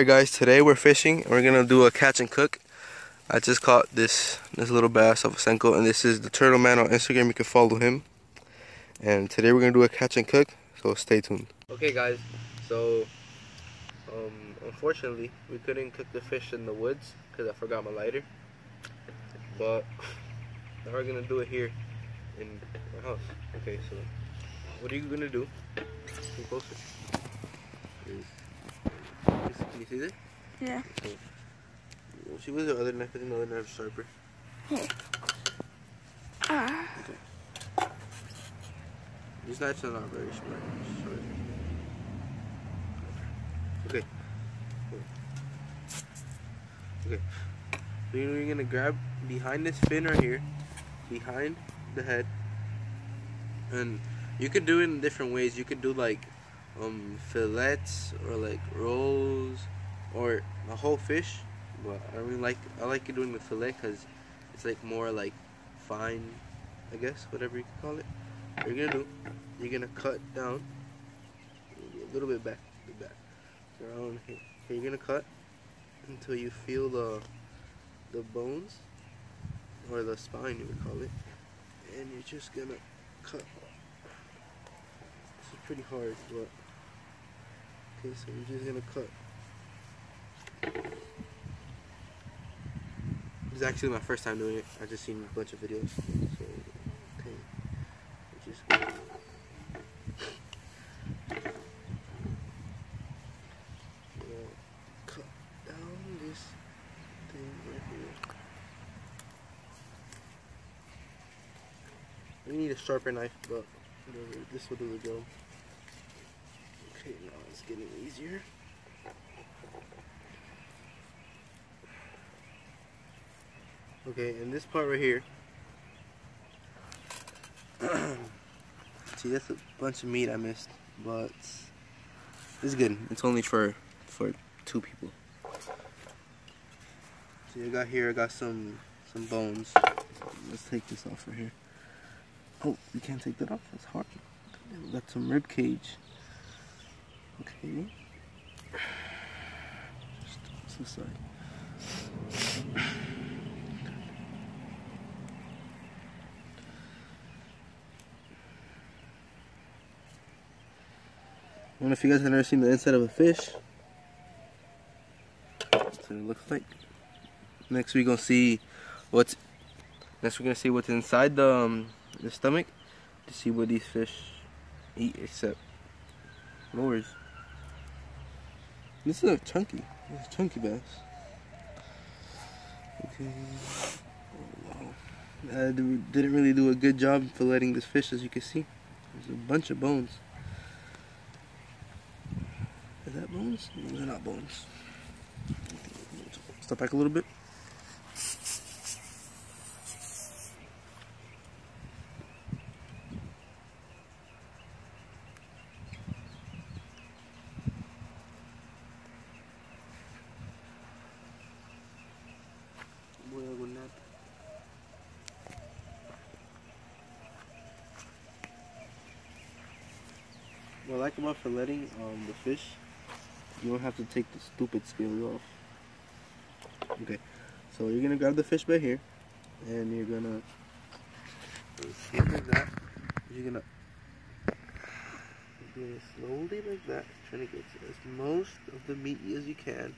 Alright guys, today we're fishing we're gonna do a catch and cook. I just caught this this little bass off of Senko and this is the Turtle Man on Instagram, you can follow him. And today we're gonna do a catch and cook, so stay tuned. Okay guys, so um, unfortunately we couldn't cook the fish in the woods because I forgot my lighter. But we're gonna do it here in my house. Okay, so what are you gonna do? Come closer. Can you see this? Yeah. She was the other knife, think the other knife sharper. Here. Ah. Okay. These knives are not very smart. Sharp. Okay. Okay. So you're gonna grab behind this fin right here, behind the head, and you could do it in different ways. You could do like um, fillets or like rolls or a whole fish. But I really like I like it doing the fillet because it's like more like fine, I guess whatever you call it. What you're gonna do, you're gonna cut down a little bit back, the back around here. You're gonna cut until you feel the the bones or the spine you would call it, and you're just gonna cut. This is pretty hard, but Okay, so we're just gonna cut. This is actually my first time doing it. I just seen a bunch of videos. So, okay, we're just gonna cut down this thing right here. We need a sharper knife, but. This will do the job. It's getting easier. Okay, and this part right here. See, that's a bunch of meat I missed, but it's good. It's only for for two people. See, I got here. I got some some bones. Let's take this off right here. Oh, you can't take that off. That's hard. We got some rib cage. Okay. Just this side. I don't know if you guys have ever seen the inside of a fish. That's what it looks like. Next we're gonna see what's next we're gonna see what's inside the um, the stomach to see what these fish eat except lures. This is a chunky. This is chunky bass. Okay. Oh, wow. I didn't really do a good job filleting this fish as you can see. There's a bunch of bones. Is that bones? No, they're not bones. Step back a little bit. What Like about filleting um, the fish, you don't have to take the stupid scales off. Okay, so you're gonna grab the fish by here, and you're gonna hit like that. You're gonna it slowly like that, trying to get as most of the meat as you can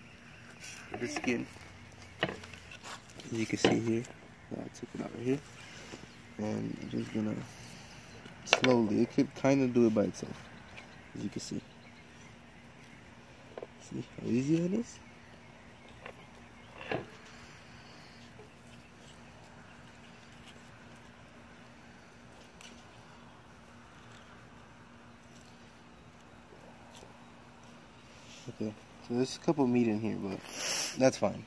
with the skin. As you can see here, I took it out right here, and you're just gonna slowly. It could kind of do it by itself as you can see. See how easy that is? Okay, so there's a couple meat in here, but that's fine.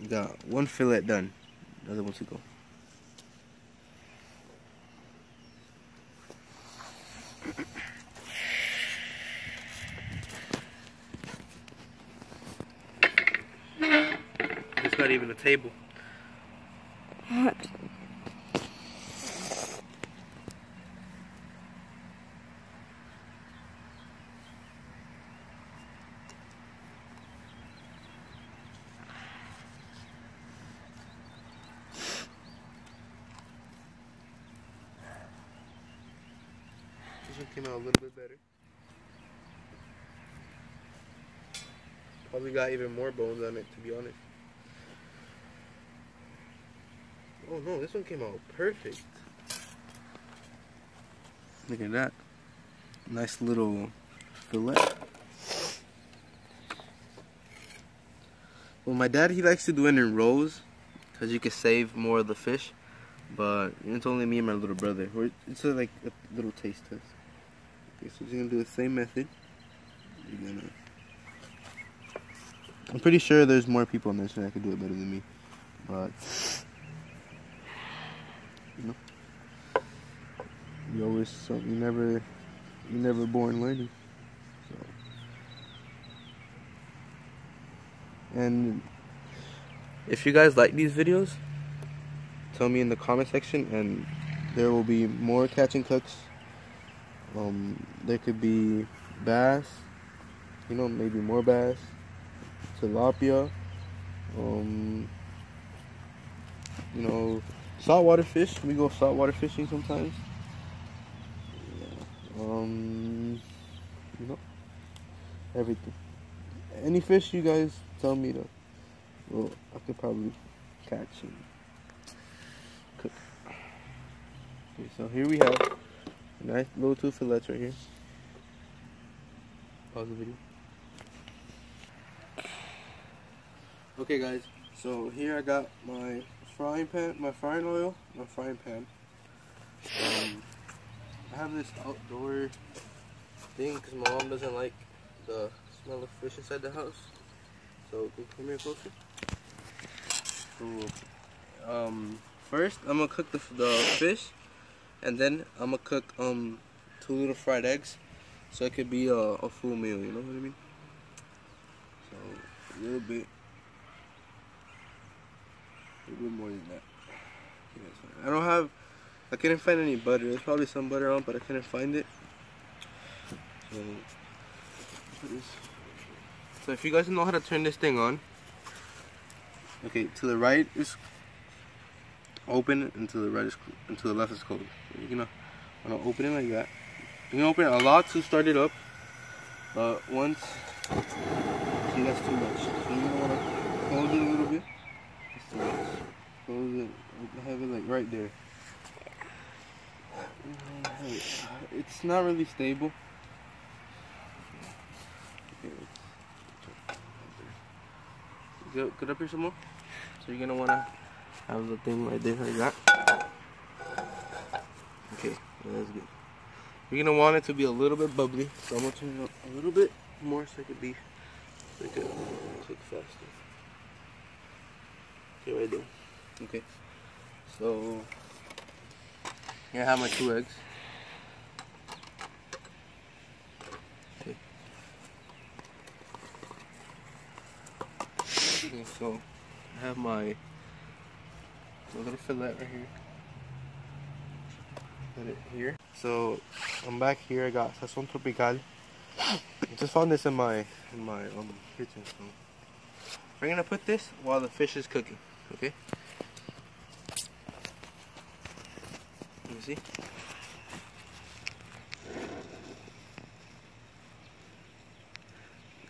You got one fillet done, the other one to go. table. What? This one came out a little bit better. Probably got even more bones on it, to be honest. Oh no, this one came out perfect. Look at that. Nice little fillet. Well, my dad, he likes to do it in rows because you can save more of the fish. But it's only me and my little brother. It's like a little taste test. Okay, so you're gonna do the same method. You're gonna. I'm pretty sure there's more people in this that could do it better than me, but you know, you always so you never you never born learning. So. And if you guys like these videos, tell me in the comment section and there will be more catch and cooks. Um, there could be bass, you know, maybe more bass, tilapia, um, you know, saltwater fish. We go saltwater fishing sometimes. Yeah. Um, you know, everything. Any fish you guys tell me to, well, I could probably catch and cook. Okay, so here we have a nice little two fillets right here. Pause the video. Okay guys, so here I got my frying pan, my frying oil, my frying pan. Um, I have this outdoor thing because my mom doesn't like the smell of fish inside the house. So come here closer. So, um, first I'm gonna cook the, the fish, and then I'm gonna cook um two little fried eggs, so it could be a, a full meal. You know what I mean? So a little bit, a little more than that. Yeah. I don't have. I couldn't find any butter. There's probably some butter on, but I couldn't find it. So. So if you guys know how to turn this thing on, okay, to the right is open, and to the right is and to the left is closed. So you're gonna uh, wanna open it like that. You're gonna open it a lot to start it up, but once see that's too much. So you're gonna wanna close it a little bit. Close it. Have it like right there. It's not really stable. Okay, Get, up here some more. So you're gonna wanna have the thing right there like that. Okay, that's good. You're gonna want it to be a little bit bubbly, so I'm gonna turn it up a little bit more so it could be so it could faster. Okay, right there. Okay. So here I have my two eggs. Okay. Okay, so I have my, little fillet right here. Put it here. So I'm back here. I got sazon tropical. I just found this in my in my um kitchen. So we're gonna put this while the fish is cooking. Okay.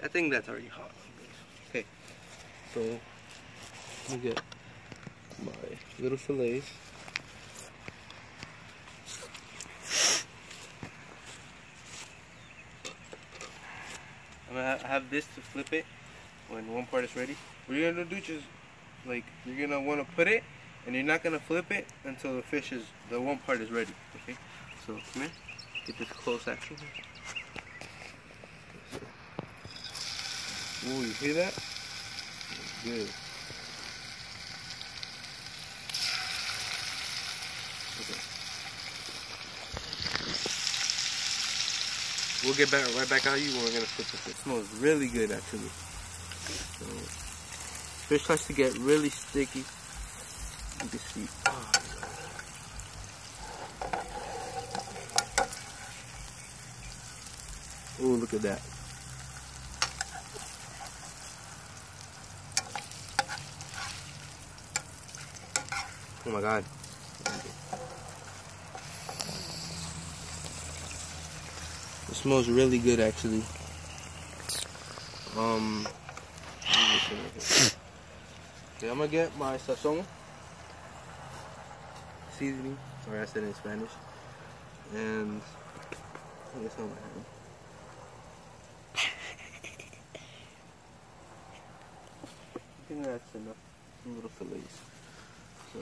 I think that's already hot. Okay. So let me get my little fillets. I'm gonna have this to flip it when one part is ready. What you're gonna do just like you're gonna wanna put it and you're not gonna flip it until the fish is the one part is ready. Okay? So come here. Get this close action. Ooh, you hear that? Good. Okay. We'll get back right back at you when we're gonna flip this. It smells really good actually. So, fish starts to get really sticky. You can see. Oh. Ooh, look at that. Oh my god. It smells really good actually. Um. Okay, I'm gonna get my sazon seasoning, or I said in Spanish, and I guess hand. I think that's enough. Some little fillets. So.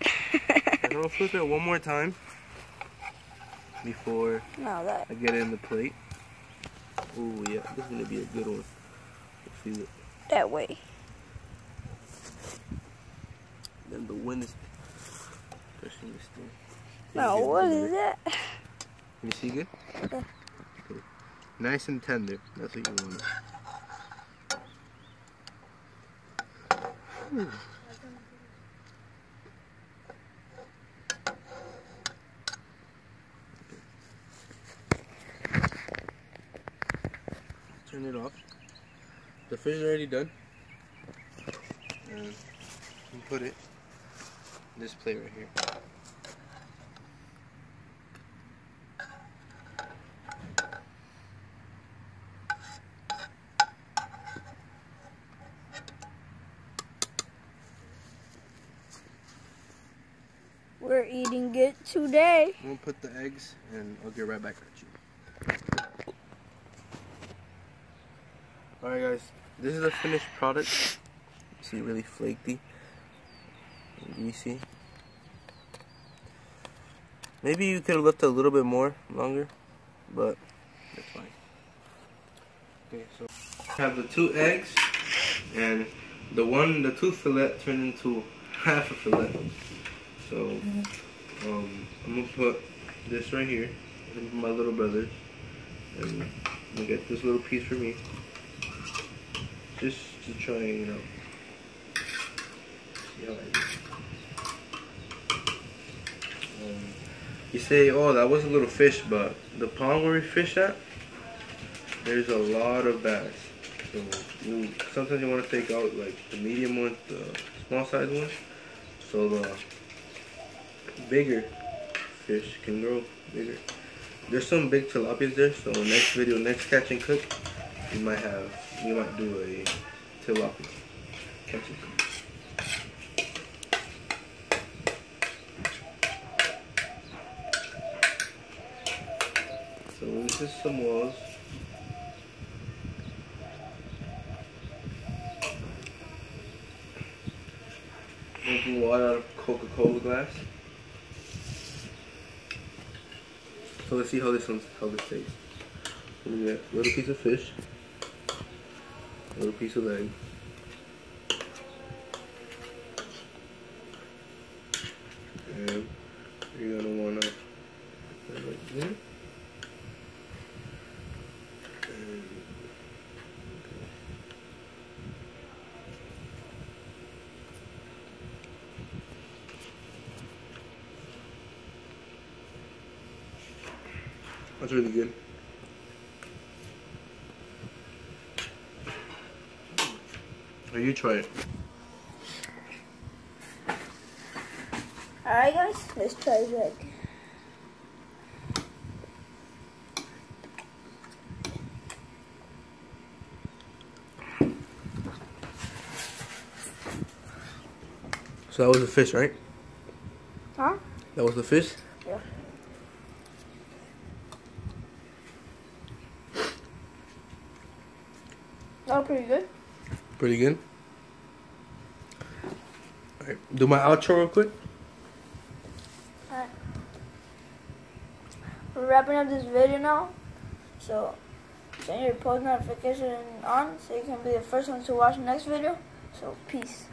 I'm gonna flip it one more time before No, that. I get it in the plate. Oh yeah, this is gonna be a good one. Feel it. That way. Then the wind is pushing this thing. No, what is that? Can you see good? Yeah. Okay. Nice and tender. That's what you want. Ooh. Turn it off. The fish is already done. And you put it in this plate right here. We're eating it today. I'm gonna put the eggs and I'll get right back at you. Alright guys, this is the finished product. You see really flaky and greasy. Maybe you could have left a little bit more longer, but that's fine. Okay, so I have the two eggs and the one the two fillet turned into half a fillet. So um, I'm gonna put this right here my little brother, and gonna get this little piece for me, just to try, you know, see how I do. Um, you say, oh, that was a little fish, but the pond where we fish at, there's a lot of bass. So you, sometimes you want to take out like the medium ones, the small size ones, so the bigger fish can grow bigger. There's some big tilapias there, so next video, next catch and cook, we might have, we might do a tilapia catch cook. So this is some walls. Drinking water out of Coca-Cola glass. So let's see how this one's how this tastes. We get a little piece of fish, little piece of leg. And you're gonna wanna put it like this. That's really good. Or you try it. Alright, guys, let's try egg. So that was the fish, right? Huh? That was the fish? Yeah. That was pretty good. Pretty good. Do my outro real quick. Alright. We're wrapping up this video now. So, turn your post notification on so you can be the first one to watch the next video. So, peace.